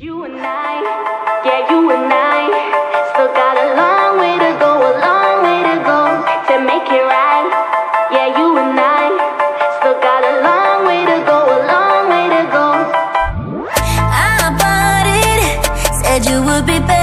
You and I, yeah, you and I still got a long way to go, a long way to go to make it right. Yeah, you and I still got a long way to go, a long way to go. I bought it, said you would be better.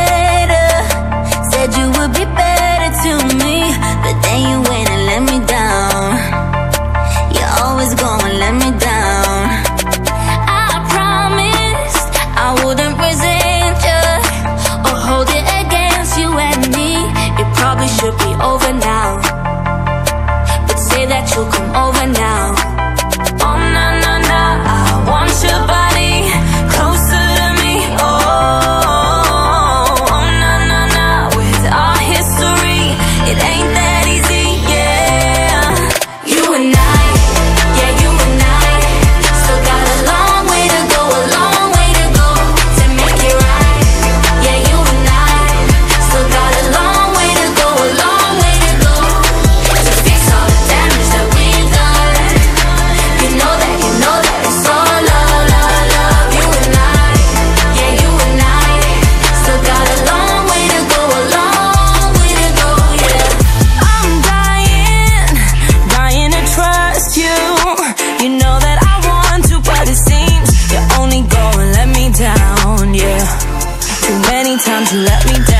sometimes you let me down.